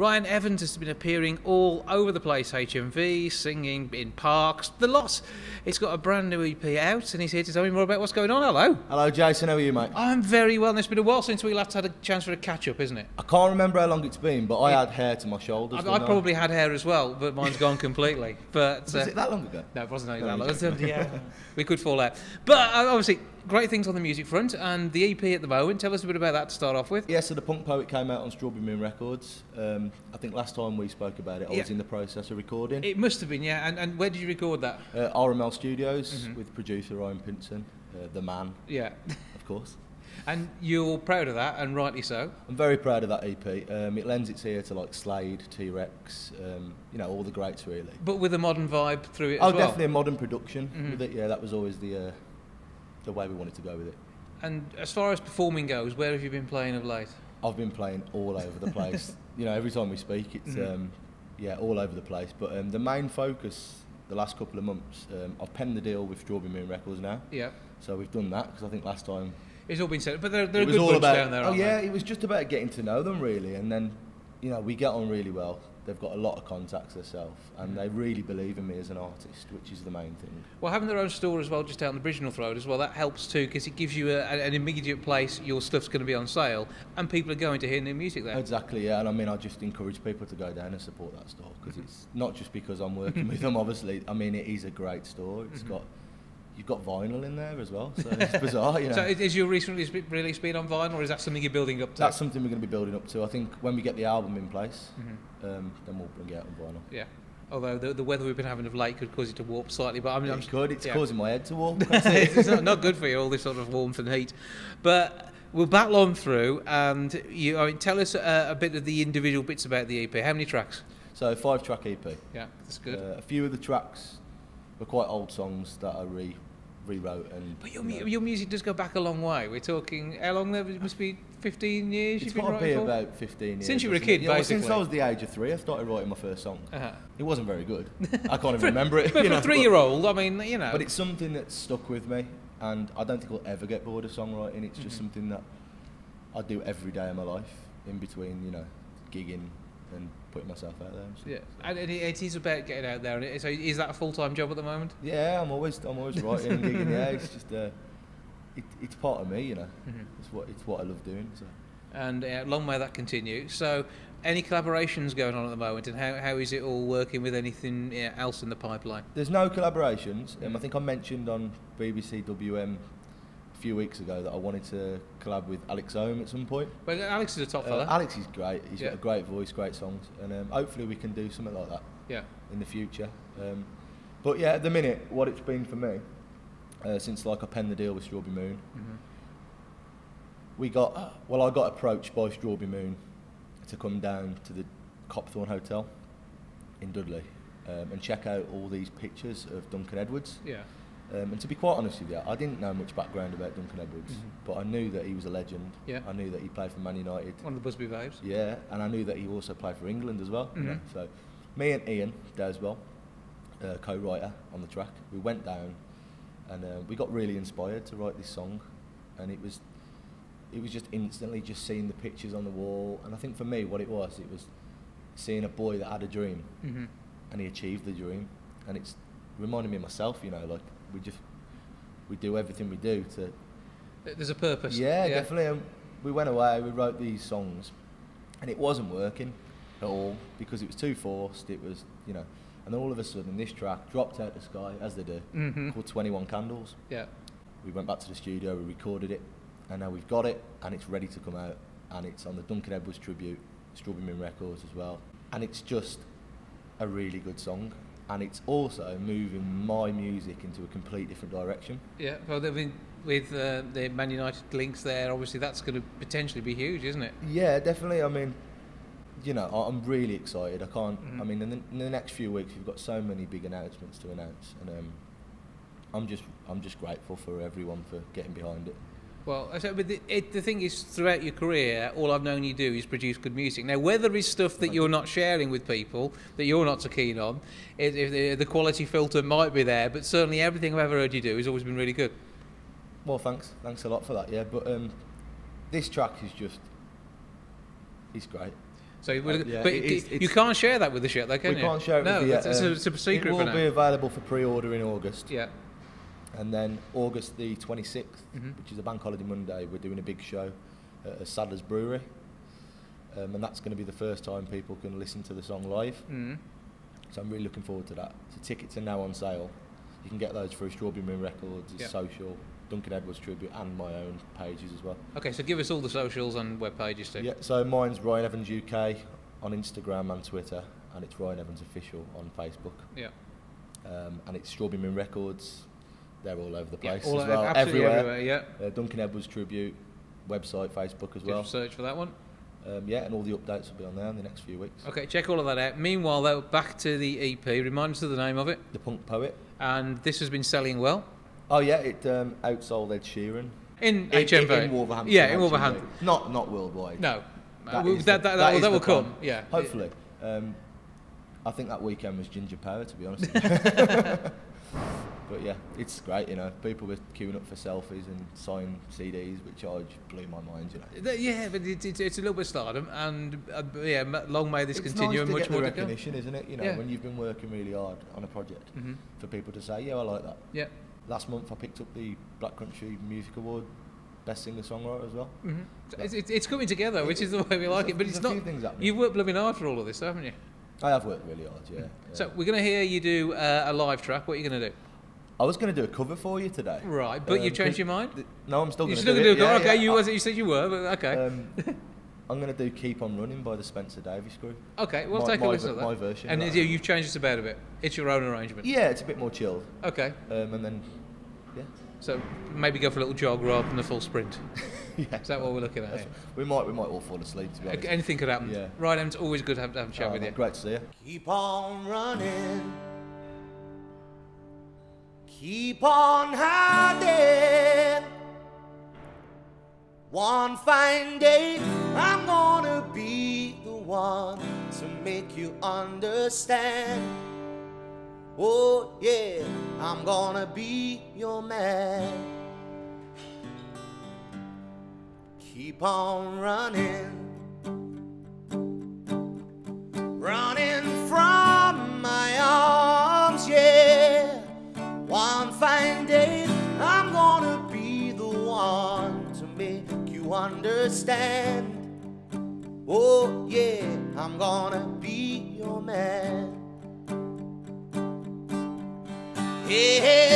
Ryan Evans has been appearing all over the place, HMV, singing in parks, the lot. He's got a brand new EP out and he's here to tell me more about what's going on. Hello. Hello, Jason. How are you, mate? I'm very well. and It's been a while since we last had a chance for a catch up, isn't it? I can't remember how long it's been, but I Yeah. had hair to my shoulders. I, I probably had hair as well, but mine's gone completely. But Was uh, it that long ago? No, it wasn't No, that long. joking. yeah, we could fall out. But uh, obviously, great things on the music front and the EP at the moment. Tell us a bit about that to start off with. Yeah, so the Punk Poet came out on Strawberry Moon Records. Um, I think last time we spoke about it, I was in the process of recording. It must have been, yeah. And, and where did you record that? Uh, RML Studios Mm-hmm. with producer Ryan Pinson, uh, the man, Yeah. of course. And you're proud of that, and rightly so. I'm very proud of that EP. Um, it lends its ear to like Slade, T Rex, um, you know, all the greats really. But with a modern vibe through it Oh, as well. definitely a modern production Mhm. with it. Yeah, that was always the uh, the way we wanted to go with it. And as far as performing goes, where have you been playing of late? I've been playing all over the place. you know, every time we speak, it's Mhm. um, yeah, all over the place. But um, the main focus the last couple of months, um, I've penned the deal with Strawberry Moon Records now. Yeah. So we've done that because I think last time It's all been said. But they're, they're it a was good all about. down there, oh yeah, they? it was just about getting to know them really, and then you know we get on really well. They've got a lot of contacts themselves, and mm. they really believe in me as an artist, which is the main thing. Well, having their own store as well, just out on the Bridgnorth Road as well, that helps too because it gives you a, an immediate place. Your stuff's going to be on sale, and people are going to hear new music there. Exactly, yeah. And I mean, I just encourage people to go down and support that store because mm-hmm. it's not just because I'm working with them. Obviously, I mean, it is a great store. It's mm-hmm. got you've got vinyl in there as well, so it's bizarre. You know, So, is your recent release- been on vinyl, or is that something you're building up to? that's something we're going to be building up to. I think when we get the album in place, Mhm. um, then we'll bring it out on vinyl. Yeah. Although the, the weather we've been having of late could cause it to warp slightly, but I mean, I'm It's good. It's yeah. causing my head to warp. it's not, not good for you, all this sort of warmth and heat. But we'll battle on through, and you I mean, tell us uh, a bit of the individual bits about the EP. How many tracks? so five track EP. Yeah, that's good. Uh, a few of the tracks were quite old songs that I re rewrote and. but your, you know, your music does go back a long way. We're talking, how long there? Must be 15 years It's you've been got to be for? about 15 years. Since you were a kid, yeah, well, Since. I was the age of three, I started writing my first song. Uh-huh. It wasn't very good. I can't even remember it. But you for know, a three-year-old, I mean, you know. But, it's something that stuck with me, and I don't think I'll ever get bored of songwriting. It's just Mhm. something that I do every day of my life, in between, you know, gigging and putting myself out there. and yeah, and it, it is about getting out there. And so, is that a full-time job at the moment? Yeah, I'm always, I'm always writing and gigging. Yeah, it's just, uh, it, it's part of me, you know. Mhm. It's what, it's what I love doing. So. and uh, long may that continue. So, any collaborations going on at the moment, and how, how is it all working with anything else in the pipeline? There's no collaborations. Um, I think I mentioned on BBC WM few weeks ago that I wanted to collab with Alex Ohm at some point. Well, Alex is a top Uh, fella. Alex is great. He's Yeah. got a great voice, great songs, and um, hopefully we can do something like that yeah. in the future. Um, but yeah, at the minute, what it's been for me uh, since like I penned the deal with Strawberry Moon, Mhm. we got well, I got approached by Strawberry Moon to come down to the Copthorne Hotel in Dudley um, and check out all these pictures of Duncan Edwards. Yeah. Um, and to be quite honest with you, I didn't know much background about Duncan Edwards, Mhm. but I knew that he was a legend. Yeah. I knew that he played for Man United. One of the Busby Babes. Yeah, and I knew that he also played for England as well. know. Mhm. So, me and Ian Deswell, uh, co-writer on the track, we went down, and uh, we got really inspired to write this song, and it was, it was just instantly just seeing the pictures on the wall, and I think for me, what it was, it was seeing a boy that had a dream, hmm and he achieved the dream, and it's reminding me of myself, you know, like we just, we do everything we do to There's a purpose. yeah, definitely. Um, we went away, we wrote these songs, and it wasn't working at all because it was too forced. It was, you know, and then all of a sudden this track dropped out of the sky, as they do, hmm called 21 Candles. Yeah. We went back to the studio, we recorded it, and now we've got it, and it's ready to come out, and it's on the Duncan Edwards tribute, Strawberry Moon Records as well, and it's just a really good song. And it's also moving my music into a complete different direction. Yeah. Well, I mean, with uh, the Man United links there, obviously that's going to potentially be huge, isn't it? Yeah, definitely. I mean, you know, I'm really excited. I can't. I Mhm. mean, in the, in the next few weeks, we've got so many big announcements to announce, and um, I'm just, I'm just grateful for everyone for getting behind it. Well, I said, but the, it, the thing is, throughout your career, all I've known you do is produce good music. Now, whether it's stuff that you're not sharing with people, that you're not so keen on, if, if the, the quality filter might be there, but certainly everything I've ever heard you do has always been really good. Well, thanks, thanks a lot for that. Yeah, but um, this track is just, it's great. So, Uh, yeah, but it you- it's- can't share that with the shop, though, can we you? We can't share it No, with you it's, it's, a, um, it's a secret It will be available for pre-order in August. yeah. And then August the 26th, Mhm. which is a bank holiday Monday, we're doing a big show at Sadler's Brewery. Um, and that's going to be the first time people can listen to the song live. Mm. So I'm really looking forward to that. So tickets are now on sale. You can get those through Strawberry Moon Records, social, Duncan Edwards Tribute, and my own pages as well. Okay, so give us all the socials and web pages too. Yeah, so mine's Ryan Evans UK on Instagram and Twitter, and it's Ryan Evans Official on Facebook. Yeah. Um, and it's Strawberry Moon Records. They're all over the Yeah, place all- as well. everywhere. everywhere, yeah. Uh, Duncan Edwards Tribute, website, Facebook as well. Just search for that one. Um, yeah, and all the updates will be on there in the next few weeks. Okay, check all of that out. Meanwhile, though, back to the EP. Remind us of the name of it. The Punk Poet. And this has been selling well Oh yeah, it um, outsold Ed Sheeran. in In- HMV. In, Wolverhampton. Yeah, in. Wolverhampton. Not not worldwide. No, That that, the- that, will, will come. plan. Yeah. Hopefully. Um, I think that weekend was ginger power, to be honest. but yeah, it's great. You know, people were queuing up for selfies and signed CDs, which I just blew my mind. You know. Yeah, but it, it, it's a little bit stardom, and uh, yeah, long may this it's continue, nice and much more recognition, isn't it? You know, Yeah. when you've been working really hard on a project, Mhm. for people to say, "Yeah, I like that." Yeah. Last month, I picked up the Black Country Music Award, Best Singer Songwriter as well. hmm It's, it's, it's coming together, which is the way we like it. But it's not. things. You've worked blooming hard for all of this, haven't you? I have worked really hard, yeah. So we're going to hear you do uh, a live track. What are you going to do? I was going to do a cover for you today. Right, but you've Um, your mind. th- No, I'm still You're going still to going do to do it. a yeah, Okay, you, yeah. was, you said you were, but okay. Um, I'm going to do "Keep On Running" by the Spencer Davis Group. okay, we'll my- take a my listen ver- to that. my version And of you've changed this about a bit. It's your own arrangement. Yeah, it's a bit more chilled, Okay, um, and then yeah, so maybe go for a little jog rather than a full sprint. yeah. Is that what we're looking at? Here? We might we might all fall asleep to be honest. Anything could happen. Yeah. Right, it's always good to have, to have a chat Oh, with you. Great to see you. Keep on running. Keep on hiding. One fine day, I'm gonna be the one to make you understand. Oh, yeah, I'm gonna be your man. Keep on running understand. Oh, yeah, I'm gonna be your man. Hey, hey,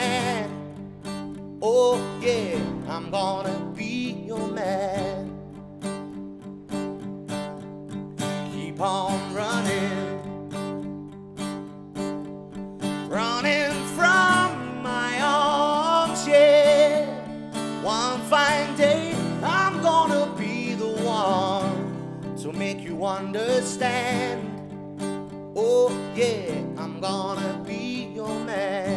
understand. Oh, yeah, I'm gonna be your man. Keep on running, running from my arms, yeah. One fine day, I'm gonna be the one to make you understand. Oh, yeah, I'm gonna be your man.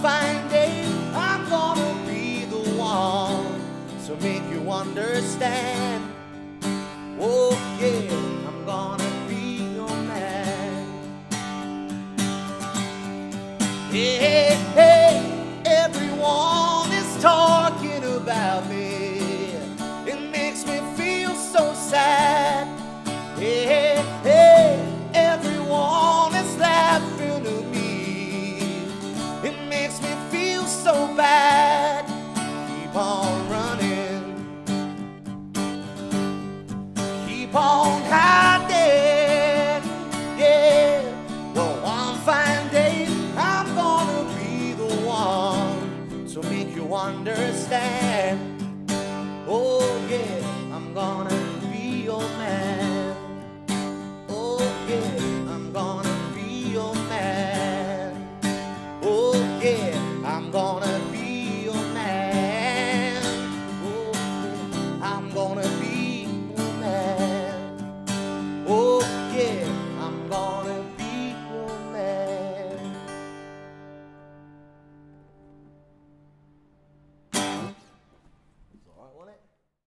Fine day, I'm gonna be the one to make you understand. Oh, yeah, I'm gonna I'm gonna